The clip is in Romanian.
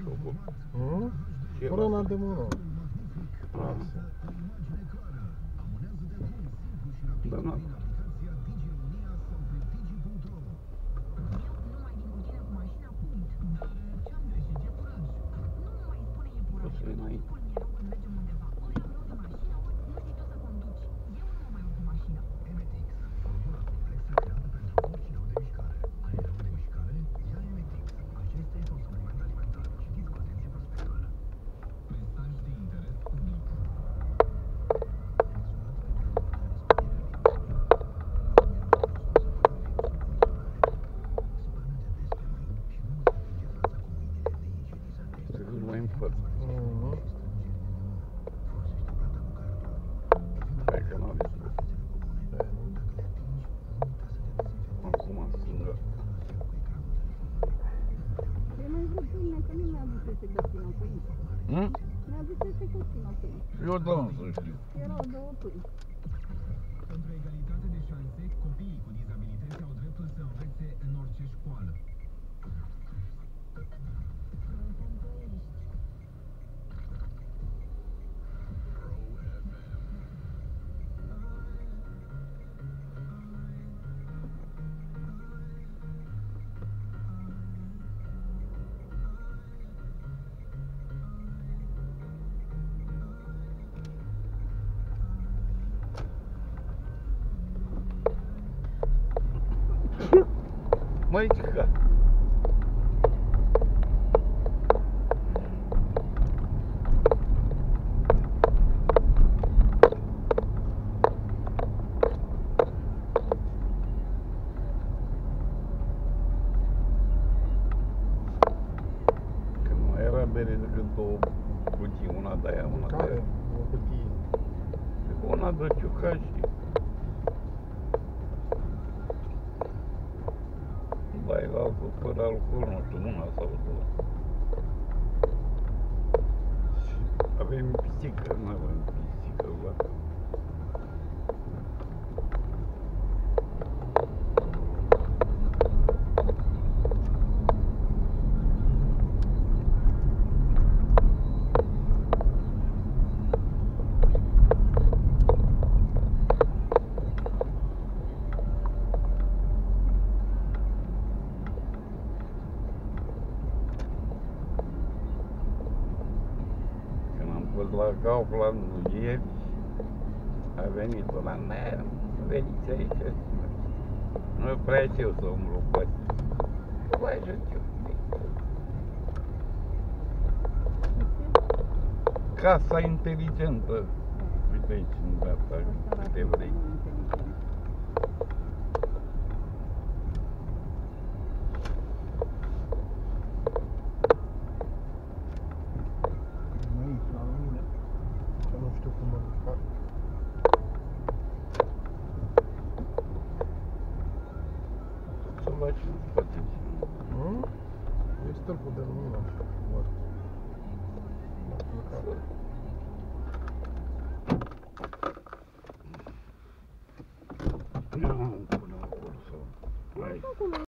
ど。これは何でもいい。Nu mi-adusese găsina pâini. Hm? Mi-adusese găsina pâini. Eu da, nu să știu. Erau două pâini. Pentru egalitate Măi, că... Că nu mai era bere decât două cutii, una de aia, una de Care? aia. O cutie. Una de ciuca și... Bai la altul fără alcool, nu știu, una sau două. Și avem pisică, nu avem pisică, bă. Când am fost la Kaufland ieri, a venit la mea, veniți aici. Nu prea știu să umblu pe astea. Vă ajut eu. Casa inteligentă. Uite aici, în dreapta, câte vrei. Inteligent. столько давно. Вот.